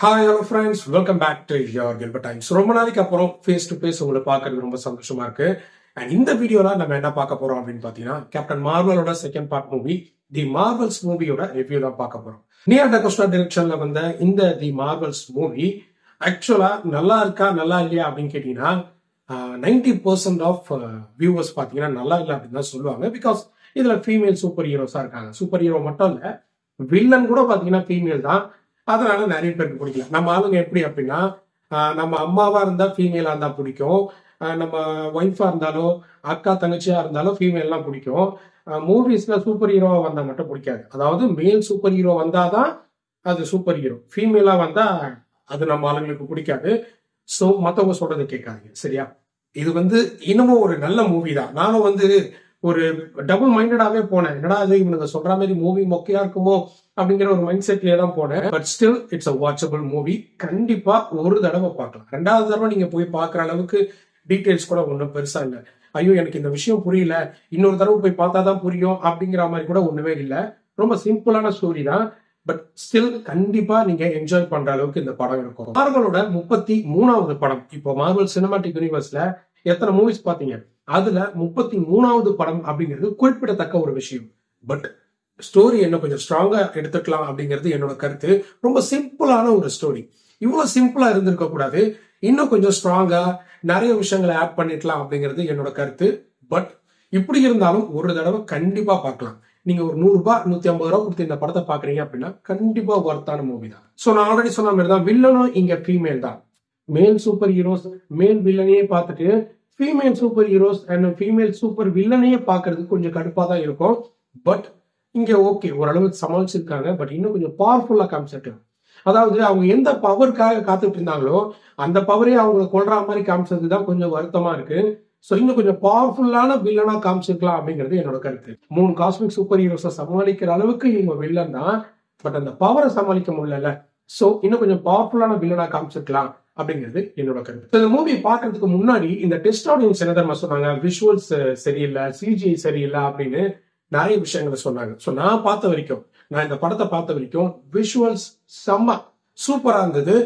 Hi hello friends welcome back to your Gilbert times ரொம்ப நாளைக்கு அப்புறம் ஃபேஸ் டு ஃபேஸ் உங்களை பார்க்கறது ரொம்ப சந்தோஷமா இருக்கு. அண்ட் இந்த வீடியோல நம்ம என்ன பார்க்க போறோம் அப்படின்னு பார்த்தீங்கன்னா captain மார்வலோட second part movie the Marvels மூவியோட ரிவ்யூ தான் பார்க்க போறோம். நியர் டகோஸ்டா டிரெக்ஷன்ல வந்த இந்த தி மார்வல்ஸ் மூவி ஆக்சுவலா நல்லா இருக்கா நல்லா இல்லையா அப்படின்னு கேட்டீங்கன்னா நைன்டி பர்சன்ட் ஆஃப் வியூவர்ஸ் பார்த்தீங்கன்னா நல்லா இல்லை அப்படின்னு தான் சொல்லுவாங்க. பிகாஸ் இதுல ஃபீமேல் சூப்பர் ஹீரோஸா இருக்காங்க. சூப்பர் ஹீரோ மட்டும் இல்ல வில்லன் கூட பாத்தீங்கன்னா ஃபீமேல் தான். அதனால நிறைய பேருக்கு பிடிக்கல. நம்ம ஆளுங்க எப்படி அப்படின்னா நம்ம அம்மாவா இருந்தா ஃபீமேலா இருந்தா பிடிக்கும். நம்ம ஒய்ஃபா இருந்தாலும் அக்கா தங்கச்சியா இருந்தாலும் ஃபீமேல்லாம் பிடிக்கும். மூவிஸ்ல சூப்பர் ஹீரோவா வந்தா மட்டும் பிடிக்காது. அதாவது மேல் சூப்பர் ஹீரோ வந்தாதான் அது சூப்பர் ஹீரோ ஃபீமேலா வந்தா அது நம்ம ஆளுங்களுக்கு பிடிக்காது. ஸோ மற்றவங்க சொல்றதை கேட்காதீங்க. சரியா? இது வந்து இன்னமும் ஒரு நல்ல மூவி தான். நானும் வந்து ஒரு டபுள் மைண்டடாவே போனேன். என்னடா அது இவனுங்க சொல்ற மாதிரி மூவி மொக்கையா இருக்குமோ? அப்படிங்கிற ஒரு மைண்ட் செட்லயே தான் போனேன். But still it's a watchable movie கண்டிப்பா ஒரு தடவை பார்க்கலாம். ரெண்டாவது தடவை நீங்க போய் பார்க்குற அளவுக்கு டீட்டெயில்ஸ் கூட ஒன்றும் பெருசா இல்லை. ஐயோ எனக்கு இந்த விஷயம் புரியல. இன்னொரு தடவை போய் பார்த்தா தான் புரியும் அப்படிங்கிற மாதிரி கூட ஒண்ணுமே இல்லை. ரொம்ப சிம்பிளான ஸ்டோரி தான். பட் ஸ்டில் கண்டிப்பா நீங்க என்ஜாய் பண்ற அளவுக்கு இந்த படம் இருக்கும். மார்வலோட முப்பத்தி மூணாவது படம். இப்போ மார்வல் சினிமாட்டிக் யூனிவர்ஸ்ல எத்தனை மூவிஸ் பாத்தீங்க அதுல முப்பத்தி மூணாவது படம் அப்படிங்கிறது குறிப்பிடத்தக்க ஒரு விஷயம். பட் ஸ்டோரி என்ன கொஞ்சம் ஸ்ட்ராங்கா எடுத்துக்கலாம் அப்படிங்கிறது என்னோட கருத்து. ரொம்ப சிம்பிளான ஒரு ஸ்டோரி இவ்வளவு சிம்பிளா இருந்திருக்க கூடாது. இன்னும் கொஞ்சம் ஸ்ட்ராங்கா நிறைய விஷயங்களை ஆட் பண்ணிக்கலாம் அப்படிங்கிறது என்னோட கருத்து. பட் இப்படி இருந்தாலும் ஒரு தடவை கண்டிப்பா பார்க்கலாம். நீங்க ஒரு நூறு ரூபாய் நூத்தி ஐம்பது ரூபாய் கொடுத்து இந்த படத்தை பாக்குறீங்க அப்படின்னா கண்டிப்பா ஒர்த்தான மூவி தான். சோ நான் ஆல்ரெடி சொன்ன மாதிரி தான் வில்லனும் இங்க ஃபீமேல் தான். மேல் சூப்பர் ஹீரோஸ் மேல் வில்லனையே பார்த்துட்டு female super heroes and female super வில்லனையே பார்க்கறதுக்கு கொஞ்சம் கடுப்பாக தான் இருக்கும். பட் இங்கே ஓகே ஓரளவுக்கு சமாளிச்சிருக்காங்க. பட் இன்னும் கொஞ்சம் பவர்ஃபுல்லாக காமிச்சிருக்காங்க. அதாவது அவங்க எந்த பவருக்காக காத்துட்டு இருந்தாங்களோ அந்த பவரே அவங்க கொள்ற மாதிரி காமிச்சது தான் கொஞ்சம் வருத்தமா இருக்கு. ஸோ இன்னும் கொஞ்சம் பவர்ஃபுல்லான வில்லனா காமிச்சிருக்கலாம் அப்படிங்கிறது என்னோட கருத்து. மூணு காஸ்மிக் சூப்பர் ஹீரோஸை சமாளிக்கிற அளவுக்கு இவங்க வில்லன் தான். பட் அந்த பவரை சமாளிக்க முடியல ஸோ இன்னும் கொஞ்சம் பவர்ஃபுல்லான வில்லனா காமிச்சிருக்கலாம். அப்படிங்கிறது என்னோட கருத்து. இந்த மூவி பாக்குறதுக்கு முன்னாடி இந்த டெஸ்ட் ஆடியன்ஸ் என்ன சொன்னாங்க? விஷுவல்ஸ் சரியில்லை சிஜி சரியில்லை அப்படின்னு நிறைய விஷயங்களை சொன்னாங்க. ஸோ நான் பார்த்த வரைக்கும் நான் இந்த படத்தை பார்த்த வரைக்கும் விஷுவல்ஸ் செம்ம சூப்பரா இருந்தது.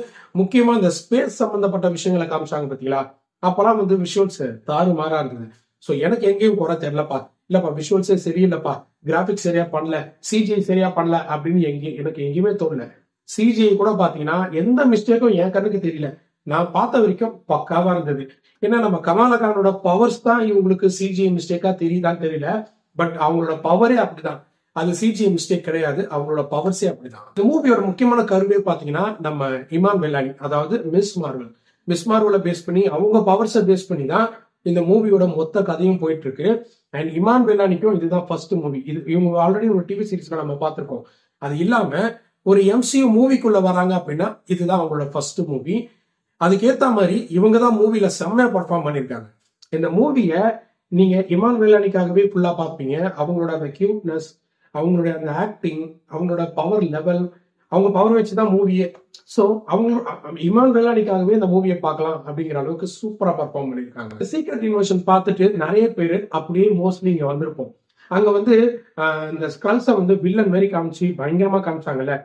முக்கியமா இந்த ஸ்பேஸ் சம்பந்தப்பட்ட விஷயங்களை காமிச்சாங்க பாத்தீங்களா? அப்பெல்லாம் வந்து விஷுவல்ஸ் தாறுமாறா இருந்தது. ஸோ எனக்கு எங்கேயும் குறை தெரியலப்பா. இல்லப்பா விஷுவல்ஸே சரியில்லைப்பா. கிராபிக்ஸ் சரியா பண்ணல சிஜிஐ சரியா பண்ணல அப்படின்னு எங்கேயும் எனக்கு எங்கேயுமே தோணல. சிஜிஐ கூட பாத்தீங்கன்னா எந்த மிஸ்டேக்கும் என் கண்ணுக்கு தெரியல. நான் பார்த்த வரைக்கும் பக்காவா இருந்தது. ஏன்னா நம்ம கமலகானோட பவர்ஸ் தான் இவங்களுக்கு சிஜிஐ மிஸ்டேக்கா தெரியுதான்னு தெரியல. பட் அவங்களோட பவரே அப்படிதான். அது சிஜிஐ மிஸ்டேக் கிடையாது. அவங்களோட பவர்ஸே அப்படிதான். இந்த மூவியோட முக்கியமான கருவே பாத்தீங்கன்னா நம்ம இமான் வெல்லானி அதாவது மிஸ் மார்வல் மிஸ் மார்வலை பேஸ் பண்ணி அவங்க பவர்ஸை பேஸ் பண்ணி தான் இந்த மூவியோட மொத்த கதையும் போயிட்டு இருக்கு அண்ட் இமான் வெல்லானிக்கும் இதுதான் ஃபர்ஸ்ட் மூவி இது இவங்க ஆல்ரெடி ஒரு டிவி சீரீஸ்ல நம்ம பார்த்திருக்கோம். அது இல்லாம ஒரு எம்சியூ மூவிக்குள்ள வராங்க அப்படின்னா இதுதான் அவங்களோட ஃபர்ஸ்ட் மூவி அதுக்கேத்த மாதிரி இவங்க தான் மூவில செம்மையா பர்ஃபார்ம் பண்ணியிருக்காங்க. இந்த மூவிய நீங்க இமான் வேலானிக்காகவே ஃபுல்லா பார்ப்பீங்க. அவங்களோட அந்த கியூட்னஸ் அவங்களுடைய அந்த ஆக்டிங் அவங்களோட பவர் லெவல் அவங்க பவர் வச்சு தான் மூவியே ஸோ அவங்க இமான் வெல்லானிக்காகவே இந்த மூவியை பார்க்கலாம் அப்படிங்கிற அளவுக்கு சூப்பரா பர்ஃபார்ம் பண்ணியிருக்காங்க. சீக்ரெட் இன்வெஷன் பார்த்துட்டு நிறைய பேர் அப்படியே மோஸ்ட்லி இங்க வந்திருப்போம். அங்க வந்து இந்த ஸ்கல்ஸை வந்து வில்லன் மாதிரி காமிச்சு பயங்கரமா காமிச்சாங்கல்ல.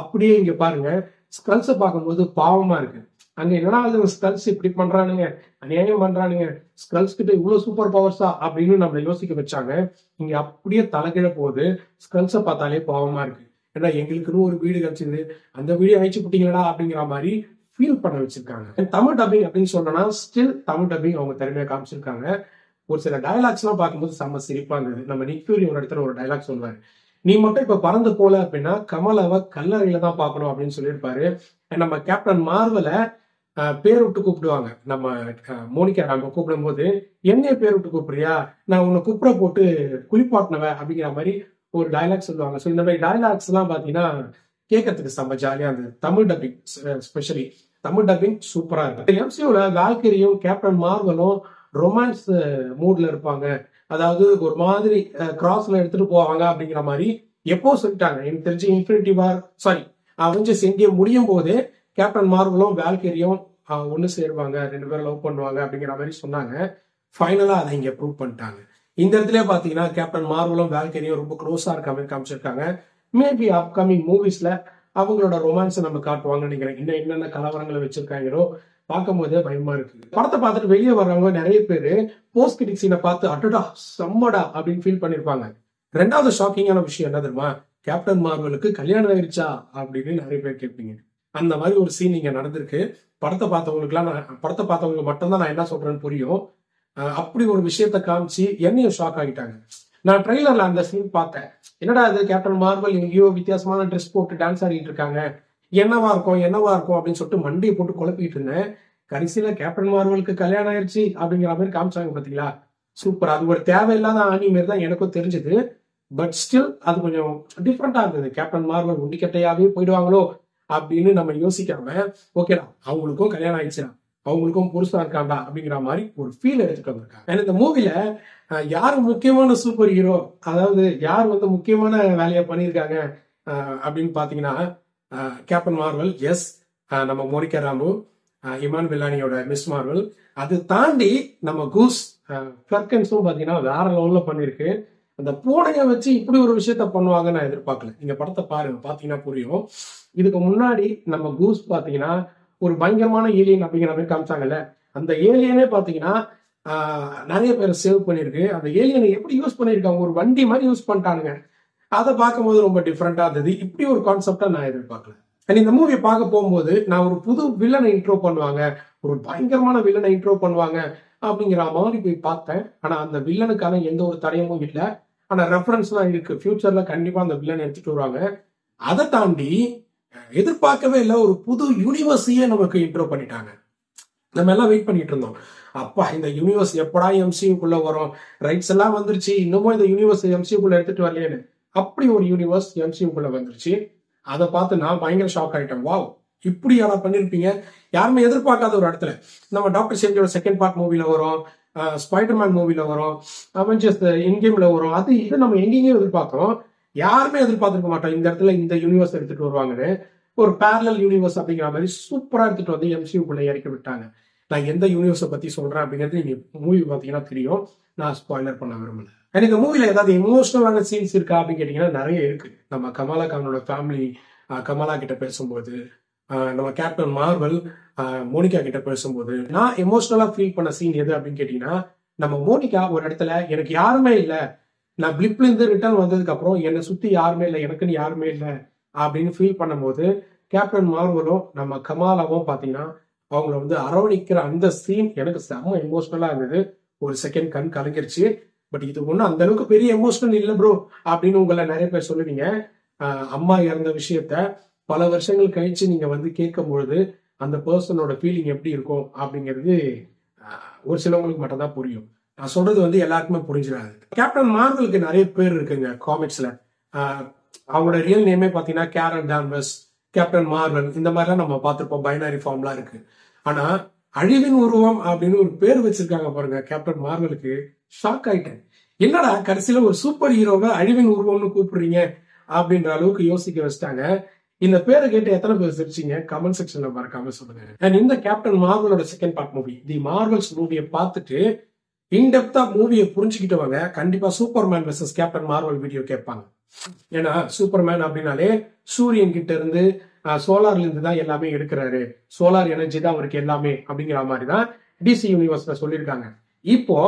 அப்படியே இங்க பாருங்க. ஸ்கல்ஸை பார்க்கும்போது பாவமா இருக்கு. அங்க என்னடா அது ஸ்கல்ஸ் இப்படி பண்றானுங்க? அநியாயம் பண்றானுங்க. ஸ்கல்ஸ் கிட்ட இவ்வளவு சூப்பர் பவர்ஸா அப்படின்னு நம்மளை யோசிக்க வச்சாங்க. இங்க அப்படியே தலைகிழ போகுது. ஸ்கல்ஸை பார்த்தாலே பாவமா இருக்கு. ஏன்னா எங்களுக்குன்னு ஒரு வீடு கிடைச்சது. அந்த வீடியோ அழிச்சு போட்டீங்களா அப்படிங்கிற மாதிரி ஃபீல் பண்ண வச்சிருக்காங்க. தமிழ் டப்பிங் அப்படின்னு சொன்னா ஸ்டில் தமிழ் டப்பிங் அவங்க திறமையை காமிச்சிருக்காங்க. ஒரு சில டயலாக்ஸ் எல்லாம் பார்க்கும்போது செம்ம சிரிப்பா இருந்தது. நம்ம நிக்யூரி ஒரு இடத்துல ஒரு டைலாக் சொல்லுவாரு. நீ மட்டும் இப்ப பறந்து போல அப்படின்னா கமலாவை கல்லறையில தான் பார்க்கணும் அப்படின்னு சொல்லியிருப்பாரு. நம்ம கேப்டன் மார்வலை பேர் விட்டு கூப்பிடுவாங்க. நம்ம மோனிகா நம்ம கூப்பிடும் போது என்னைய பேர் விட்டு கூப்பிடுறியா? நான் உன்னை குப்புற போட்டு குளிப்பாட்டினவ அப்படிங்கிற மாதிரி ஒரு டைலாக் சொல்லுவாங்க. ஸோ இந்த மாதிரி டைலாக்ஸ் எல்லாம் பாத்தீங்கன்னா கேட்கறதுக்கு செம்ம ஜாலியா இருந்தது. Tamil dubbing specially Tamil dubbing சூப்பரா இருக்கு எம்சியூல வேல்கரியும் கேப்டன் மார்வலும் ரொமான்ஸ் மூட்ல இருப்பாங்க. அதாவது ஒரு மாதிரி கிராஸ்ல எடுத்துட்டு போவாங்க அப்படிங்கிற மாதிரி எப்போ சொல்லிட்டாங்க. எனக்கு தெரிஞ்சு இன்ஃபினிட்டி வார் சாரி அவஞ்சு செஞ்சு முடியும் போது கேப்டன் மார்வலும் வேல்கேரியும் ஒன்று சேருவாங்க ரெண்டு பேரும் லவ் பண்ணுவாங்க அப்படிங்கிற மாதிரி சொன்னாங்க. ஃபைனலா அதை இங்க ப்ரூவ் பண்ணிட்டாங்க. இந்த இடத்துல பாத்தீங்கன்னா கேப்டன் மார்வலும் வேல்கெரியும் ரொம்ப க்ளோஸா இருக்க மாதிரி காமிச்சிருக்காங்க. மேபி அப்கமிங் மூவிஸ்ல அவங்களோட ரொமான்ஸை நம்ம காட்டுவாங்கன்னு நினைக்கிறேன். இன்னும் என்னென்ன கலவரங்களை வச்சிருக்காங்களோ பார்க்கும்போதே பயமா இருக்கு. படத்தை பார்த்துட்டு வெளியே வர்றவங்க நிறைய பேர் போஸ்ட் கிரிட்டிக் சீனை பார்த்து அட்டடா செம்மடா அப்படின்னு ஃபீல் பண்ணிருப்பாங்க. ரெண்டாவது ஷாக்கிங்கான விஷயம் என்ன தெரியுமா? கேப்டன் மார்வலுக்கு கல்யாணம் ஆயிருச்சா அப்படின்னு நிறைய பேர் கேட்பீங்க. அந்த மாதிரி ஒரு சீன் இங்க நடந்திருக்கு. படத்தை பார்த்தவங்களுக்குலாம் நான் படத்தை பார்த்தவங்களுக்கு மட்டும்தான் நான் என்ன சொல்றேன்னு புரியும். அப்படி ஒரு விஷயத்த காமிச்சு என்னையும் ஷாக் ஆகிட்டாங்க. நான் ட்ரெய்லர்ல அந்த சீன் பார்த்தேன். என்னடா இது? கேப்டன் மார்வல் எங்கேயோ வித்தியாசமான ட்ரெஸ் போட்டு டான்ஸ் ஆடிட்டு இருக்காங்க. என்னவா இருக்கும் என்னவா இருக்கும் அப்படின்னு சொல்லிட்டு மண்டியை போட்டு குழப்பிட்டு இருந்தேன். கடைசியில கேப்டன் மார்வலுக்கு கல்யாணம் ஆயிடுச்சு அப்படிங்கிற மாதிரி காமிச்சாங்க பாத்தீங்களா? சூப்பர் அது ஒரு தேவையில்லாத ஆணி மாரி தான் எனக்கும் தெரிஞ்சது. பட் ஸ்டில் அது கொஞ்சம் டிஃப்ரெண்டா இருந்தது. கேப்டன் மார்வல் உண்டிக்கட்டையாவே போயிடுவாங்களோ அப்படின்னு நம்ம யோசிக்காம ஓகேடா அவங்களுக்கும் கல்யாணம் ஆயிடுச்சுடா அவங்களுக்கும் புருஷனா இருக்காண்டா அப்படிங்கிற மாதிரி ஒரு ஃபீல் எடுத்துட்டு வந்திருக்காங்க. ஏன்னா இந்த மூவில யார் முக்கியமான சூப்பர் ஹீரோ அதாவது யார் வந்து முக்கியமான வேலையை பண்ணியிருக்காங்க அப்படின்னு பாத்தீங்கன்னா கேப்டன் மார்வல் எஸ் நம்ம மோனிகா ராம்பு இமான் வில்லானியோட மிஸ் மார்வல் அது தாண்டி நம்ம கூஸ் ஃபிளர்கன்ஸும் பார்த்தீங்கன்னா வேற லெவலில் பண்ணியிருக்கு அந்த பூனையை வச்சு இப்படி ஒரு விஷயத்த பண்ணுவாங்க நான் எதிர்பார்க்கல. இந்த படத்தை பாருங்க பாத்தீங்கன்னா புரியும். இதுக்கு முன்னாடி நம்ம கூஸ் பாத்தீங்கன்னா ஒரு பயங்கரமான ஏலியன் அப்படிங்கிற மாதிரி காமிச்சாங்கல்ல. அந்த ஏலியனே பாத்தீங்கன்னா நிறைய பேர் சேவ் பண்ணியிருக்கு. அந்த ஏலியனை எப்படி யூஸ் பண்ணிருக்காங்க ஒரு வண்டி மாதிரி யூஸ் பண்ணிட்டானுங்க. அதை பார்க்கும்போது ரொம்ப டிஃப்ரெண்டாக இருந்தது. இப்படி ஒரு கான்செப்டா நான் எதிர்பார்க்கல. அண்ட் இந்த மூவியை பார்க்க போகும்போது நான் ஒரு புது வில்லனை இன்ட்ரோ பண்ணுவாங்க ஒரு பயங்கரமான வில்லனை இன்ட்ரோ பண்ணுவாங்க அப்படிங்கிற மாதிரி போய் பார்த்தேன். ஆனால் அந்த வில்லனுக்கான எந்த ஒரு தடையமும் இல்லை. ஆனால் ரெஃபரன்ஸ்லாம் இருக்கு. ஃபியூச்சரில் கண்டிப்பாக அந்த வில்லன் எடுத்துட்டு வருவாங்க. அதை தாண்டி எதிர்பார்க்கவே இல்லை ஒரு புது யூனிவர்ஸையே நமக்கு இன்ட்ரோ பண்ணிட்டாங்க. நம்ம எல்லாம் வெயிட் பண்ணிட்டு இருந்தோம். அப்பா இந்த யூனிவர்ஸ் எப்படா எம்சியூக்குள்ள வரும்? ரைட்ஸ் எல்லாம் வந்துருச்சு. இன்னமும் இந்த யூனிவர்ஸ் எம்சியூக்குள்ள எடுத்துட்டு வரலையேன்னு. அப்படி ஒரு யூனிவர்ஸ் எம்சியூக்குள்ள வந்துருச்சு. அதை பார்த்து நான் பயங்கர ஷாக் ஆயிட்டேன். வாவ் இப்படி யாரா பண்ணிருப்பீங்க? யாருமே எதிர்பார்க்காத ஒரு இடத்துல. நம்ம டாக்டர் சேஞ்சோட செகண்ட் பார்ட் மூவில வரும். ஸ்பைடர்மேன் மூவில வரும். அவெஞ்சர்ஸ் இன்கேம்ல வரும். அது இது நம்ம எங்கேயும் எதிர்பார்க்கிறோம். யாருமே எதிர்பார்த்திருக்க மாட்டோம். இந்த இடத்துல இந்த யூனிவர்ஸ் எடுத்துட்டு வருவாங்கன்னு. ஒரு பேரலல் யூனிவர்ஸ் அப்படிங்கிற மாதிரி சூப்பரா எடுத்துட்டு வந்து எம்சியூக்குள்ள இறக்கி விட்டாங்க. நான் எந்த யூனிவர்ஸை பத்தி சொல்றேன் அப்படிங்கிறது நீங்க மூவி பாத்தீங்கன்னா தெரியும். நான் ஸ்பாய்லர் பண்ண விரும்பல. எனக்கு இந்த மூவில ஏதாவது எமோஷனலான சீன்ஸ் இருக்கா அப்படின்னு கேட்டீங்கன்னா நிறைய இருக்கு. நம்ம கமலா கானோட ஃபேமிலி கமலா கிட்ட பேசும்போது நம்ம கேப்டன் மார்வல் மோனிகா கிட்ட பேசும்போது நான் எமோஷனலா ஃபீல் பண்ண சீன் எது அப்படின்னு கேட்டீங்கன்னா நம்ம மோனிகா ஒரு இடத்துல எனக்கு யாருமே இல்லை. நான் பிளிப்ல இருந்து ரிட்டர்ன் வந்ததுக்கு அப்புறம் என்னை சுத்தி யாருமே இல்லை எனக்குன்னு யாருமே இல்லை அப்படின்னு ஃபீல் பண்ணும்போது கேப்டன் மார்வலும் நம்ம கமாலாவும் பாத்தீங்கன்னா அவங்கள வந்து அரவணைக்கிற அந்த சீன் எனக்கு செம்ம எமோஷனலா இருந்தது. ஒரு செகண்ட் கண் கலங்கிருச்சு. பட் இது ஒன்றும் அந்த அளவுக்கு பெரிய எமோஷனல் இல்லை ப்ரோ அப்படின்னு உங்களை நிறைய பேர் சொல்லுவீங்க. அம்மா இறந்த விஷயத்த பல வருஷங்கள் கழிச்சு நீங்க வந்து கேட்கும் பொழுது அந்த பர்சனோட ஃபீலிங் எப்படி இருக்கும் அப்படிங்கிறது ஒரு சிலவங்களுக்கு மட்டும் தான் புரியும். நான் சொல்றது வந்து எல்லாருக்குமே புரிஞ்சிடாது. கேப்டன் மார்வலுக்கு நிறைய பேர் இருக்குங்க காமிக்ஸ்ல அவங்களோட ரியல் நேமே பார்த்தீங்கன்னா கேரன் டான்வஸ் கேப்டன் மார்வல் இந்த மாதிரிலாம் நம்ம பார்த்துருப்போம். பைனரி ஃபார்ம்லாம் இருக்கு. ஆனா அழிவின் உருவம் அப்படின்னு ஒரு பேர் வச்சிருக்காங்க பாருங்க கேப்டன் மார்வலுக்கு ஷாக் ஆயிட்டேன். என்னடா கடைசியில ஒரு சூப்பர் ஹீரோவை அழிவின் உருவம்னு கூப்பிடுறீங்க அப்படின்ற அளவுக்கு யோசிக்க வச்சிட்டாங்க. இந்த பேரை கேட்டு எத்தனை பேர் சிரிச்சீங்க? கமெண்ட் செக்ஷன்ல மறக்காம சொல்லுங்க. அண்ட் இந்த captain மார்வலோட second part movie the Marvels மூவியை பார்த்துட்டு இன்டெப்தா மூவியை புரிஞ்சுக்கிட்டவங்க கண்டிப்பா superman versus captain Marvel video கேட்பாங்க. ஏன்னா சூப்பர்மேன் அப்படின்னாலே சூரியன் கிட்ட இருந்து சோலார்ல இருந்து தான் எல்லாமே எடுக்கிறாரு. சோலார் எனர்ஜி தான் அவருக்கு எல்லாமே அப்படிங்கிற மாதிரி தான் டிசி யூனிவர்ஸ்ல சொல்லியிருக்காங்க. இப்போ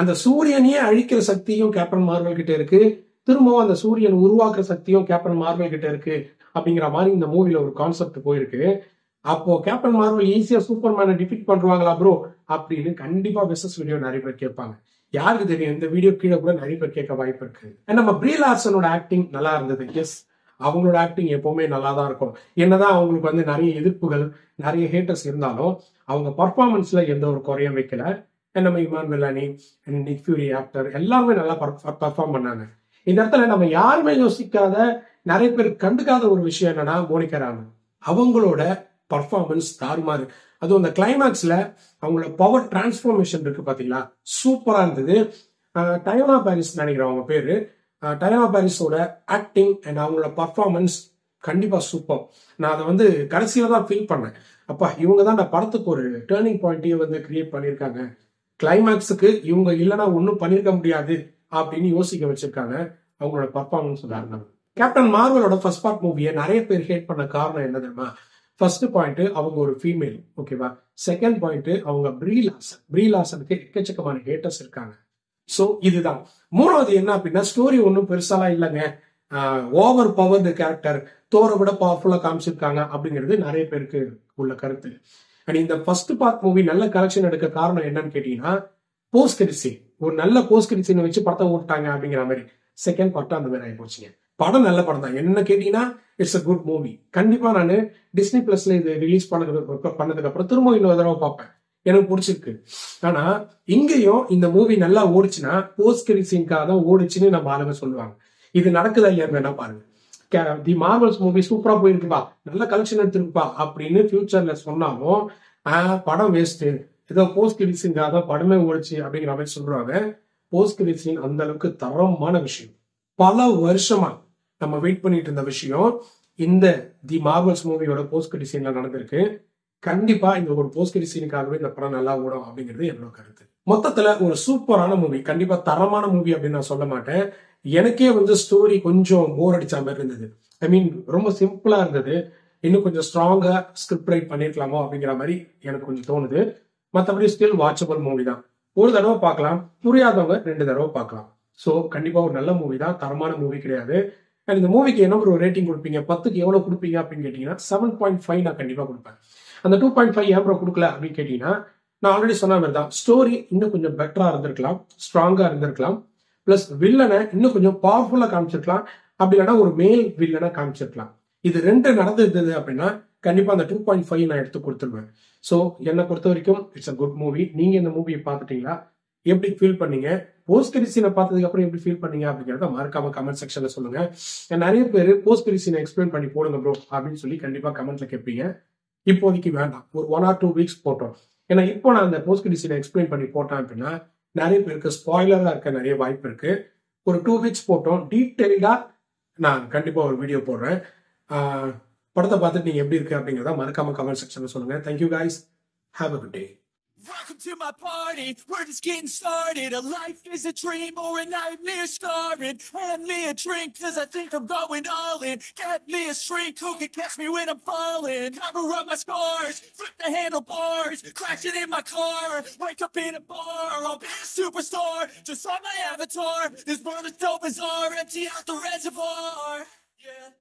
அந்த சூரியனையே அழிக்கிற சக்தியும் கேப்டன் மார்வல் கிட்ட இருக்கு. திரும்பவும் அந்த சூரியன் உருவாக்குற சக்தியும் கேப்டன் மார்வல் கிட்ட இருக்கு அப்படிங்கிற மாதிரி இந்த மூவில ஒரு கான்செப்ட் போயிருக்கு. அப்போ கேப்டன் மார்வல் ஈஸியா சூப்பர்மேனை டிஃபிட் பண்றாங்களா ப்ரோ அப்படின்னு கண்டிப்பா வெசஸ் வீடியோ நிறைய பேர் கேட்பாங்க. யாருக்கு தெரியும்? இந்த வீடியோ கீழே கூட நிறைய பேர் கேட்க வாய்ப்பு இருக்கு. நம்ம பிரீலார்சனோட ஆக்டிங் நல்லா இருந்தது. எஸ் அவங்களோட ஆக்டிங் எப்பவுமே நல்லா தான் இருக்கும். என்னதான் அவங்களுக்கு வந்து நிறைய எதிர்ப்புகள் நிறைய ஹேட்டர்ஸ் இருந்தாலும் அவங்க பர்ஃபார்மன்ஸ்ல எந்த ஒரு குறையும் வைக்கல. நம்ம Iman Vellani Nick Fury actor எல்லாருமே நல்லா பர்ஃபார்ம் பண்ணாங்க. இந்த இடத்துல நம்ம யாருமே யோசிக்காத நிறைய பேர் கண்டுக்காத ஒரு விஷயம் என்னன்னா மோனிகா அவங்களோட பர்ஃபார்மன்ஸ் தாறுமாறு. அதுவும் அந்த கிளைமேக்ஸ்ல அவங்களோட பவர் டிரான்ஸ்ஃபார்மேஷன் இருக்கு பாத்தீங்களா? சூப்பரா இருந்தது. அஹ் டயோனா பாரிஸ் நினைக்கிறேன் அவங்க பேரு. டயோனா பாரிஸோட ஆக்டிங் அண்ட் அவங்களோட பர்ஃபார்மன்ஸ் கண்டிப்பா சூப்பர் நான் அதை வந்து கடைசியில தான் ஃபீல் பண்ணேன். அப்பா இவங்க தான் அந்த படத்துக்கு ஒரு டேர்னிங் பாயிண்ட்டையும் வந்து கிரியேட் பண்ணியிருக்காங்க. கிளைமேக்ஸுக்கு இவங்க இல்லைன்னா ஒன்றும் பண்ணியிருக்க முடியாது அப்படின்னு யோசிக்க வச்சிருக்காங்க அவங்களோட பர்ஃபார்மன்ஸ் வேற கேப்டன் மார்வலோட ஃபர்ஸ்ட் பார்ட் மூவியை நிறைய பேர் ஹேட் பண்ண காரணம் என்ன தெரியுமா? ஃபர்ஸ்ட் பாயிண்ட் அவங்க ஒரு ஃபீமேல் ஓகேவா செகண்ட் பாயிண்ட் அவங்க ப்ரீலாசன் ப்ரீலாசனுக்கு எக்கச்சக்கமான ஹேட்டர்ஸ் இருக்காங்க. ஸோ இதுதான். மூணாவது என்ன அப்படின்னா ஸ்டோரி ஒன்றும் பெருசாலாம் இல்லைங்க. ஓவர் பவர் த கேரக்டர் தோரை விட பவர்ஃபுல்லாக காமிச்சிருக்காங்க அப்படிங்கிறது நிறைய பேருக்கு உள்ள கருத்து. அண்ட் இந்த ஃபர்ஸ்ட் பார்ட் மூவி நல்ல கலெக்ஷன் எடுக்க காரணம் என்னன்னு கேட்டீங்கன்னா போஸ்ட் கிரிசி ஒரு நல்ல போஸ்ட் கிரிசினை வச்சு படத்தை ஓட்டாங்க அப்படிங்கிற மாதிரி. செகண்ட் பார்ட்டும் அந்த மாதிரி ஆகி போச்சுங்க படம் நல்ல படம் தான். என்ன கேட்டீங்கன்னா இட்ஸ் அ குட் மூவி கண்டிப்பா நான் டிஸ்னி பிளஸ்ல இது ரிலீஸ் பண்ணதுக்கு பண்ணதுக்கு அப்புறம் திரும்ப இன்னொரு தடவை பார்ப்பேன். எனக்கு பிடிச்சிருக்கு. ஆனா இங்கேயும் இந்த மூவி நல்லா ஓடிச்சுன்னா போஸ்ட் கிரிசின்காக தான் ஓடிச்சுன்னு நம்ம ஆளுங்க சொல்லுவாங்க. இது நடக்குதா இல்லையா வேணா பாருங்க. தி மார்வல்ஸ் மூவி சூப்பரா போயிருக்குப்பா. நல்ல கலெக்ஷன் எடுத்திருக்குப்பா அப்படின்னு ஃபியூச்சர்ல சொன்னாலும் படம் வேஸ்ட் ஏதோ போஸ்ட் கிரிசின்காக தான் படமே ஓடிச்சு அப்படிங்கிற மாதிரி சொல்றாங்க. போஸ்ட் கிரிசின் அந்த அளவுக்கு தரமான விஷயம். பல வருஷமா நம்ம வெயிட் பண்ணிட்டு இருந்த விஷயம் இந்த தி மார்வல்ஸ் மூவியோட போஸ்ட் கிரிசின்ல நடந்திருக்கு. கண்டிப்பா இந்த ஒரு போஸ்கரி சீனுக்காகவே இந்த படம் நல்லா ஓடும் அப்படிங்கிறது என்னோட கருத்து. மொத்தத்துல ஒரு சூப்பரான மூவி கண்டிப்பா தரமான மூவி அப்படின்னு நான் சொல்ல மாட்டேன். எனக்கே வந்து ஸ்டோரி கொஞ்சம் போர் அடிச்ச மாதிரி இருந்தது. ஐ மீன் ரொம்ப சிம்பிளா இருந்தது. இன்னும் கொஞ்சம் ஸ்ட்ராங்கா ஸ்கிரிப்ட் ரைட் பண்ணிருக்கலாமோ அப்படிங்கிற மாதிரி எனக்கு கொஞ்சம் தோணுது. மற்றபடி ஸ்டில் வாட்சபிள் மூவி தான். ஒரு தடவை பார்க்கலாம். புரியாதவங்க ரெண்டு தடவை பார்க்கலாம். ஸோ கண்டிப்பா ஒரு நல்ல மூவி தான். தரமான மூவி கிடையாது. அண்ட் இந்த மூவிக்கு என்ன ஒரு ரேட்டிங் கொடுப்பீங்க? பத்துக்கு எவ்வளவு கொடுப்பீங்க அப்படின்னு கேட்டீங்கன்னா செவன் பாயிண்ட் ஃபைவ் நான் கண்டிப்பா கொடுப்பேன். அந்த டூ பாயிண்ட் ஃபைவ் ஏன் ப்ரோ கொடுக்கல அப்படின்னு கேட்டீங்கன்னா நான் ஆல்ரெடி சொன்ன மாதிரி தான் ஸ்டோரி இன்னும் கொஞ்சம் பெட்டரா இருந்திருக்கலாம் ஸ்ட்ராங்காக இருந்திருக்கலாம். ப்ளஸ் வில்லனை இன்னும் கொஞ்சம் பவர்ஃபுல்லா காமிச்சிருக்கலாம். அப்படி இல்லைன்னா ஒரு மேல் வில்லனை காமிச்சிருக்கலாம். இது ரெண்டு நடந்திருந்தது அப்படின்னா கண்டிப்பாக அந்த டூ பாயிண்ட் ஃபைவ் நான் எடுத்து கொடுத்துருவேன். ஸோ என்னை பொறுத்த வரைக்கும் இட்ஸ் அ குட் மூவி நீங்க இந்த மூவியை பார்த்துட்டீங்களா? எப்படி ஃபீல் பண்ணீங்க? போஸ்ட் கிரிசீனை பார்த்ததுக்கு அப்புறம் எப்படி ஃபீல் பண்ணீங்க அப்படிங்கிறத மறக்காம கமெண்ட் செக்ஷன்ல சொல்லுங்க. நிறைய பேர் போஸ்ட் கிரிசீனை எக்ஸ்பிளைன் பண்ணி போடுங்க ப்ரோ அப்படின்னு சொல்லி கண்டிப்பா கமெண்ட்ல கேட்பீங்க. இப்போதைக்கு வேண்டாம். ஒரு ஒன் ஆர் டூ வீக்ஸ் போட்டோம். ஏன்னா இப்போ நான் அந்த போஸ்ட் டிசைனை எக்ஸ்பிளைன் பண்ணி போட்டேன் அப்படின்னா நிறைய பேருக்கு ஸ்பாய்லராக இருக்க நிறைய வாய்ப்பு இருக்கு. ஒரு டூ வீக்ஸ் போட்டோம். டீட்டெயில்டாக நான் கண்டிப்பாக ஒரு வீடியோ போடுறேன். படத்தை பார்த்துட்டு நீங்கள் எப்படி இருக்கு அப்படிங்கிறத மறக்காம கமெண்ட் செக்ஷனில் சொல்லுங்கள் thank you guys have a good day Welcome to my party, we're just getting started. A life is a dream or a nightmare starring. Hand me a drink, cause I think I'm going all in. Get me a shrink who can catch me when I'm falling. Cover up my scars, flip the handlebars, crashing in my car. Wake up in a bar, I'll be a superstar. Just on my avatar, this world is so bizarre. Empty out the reservoir. Yeah.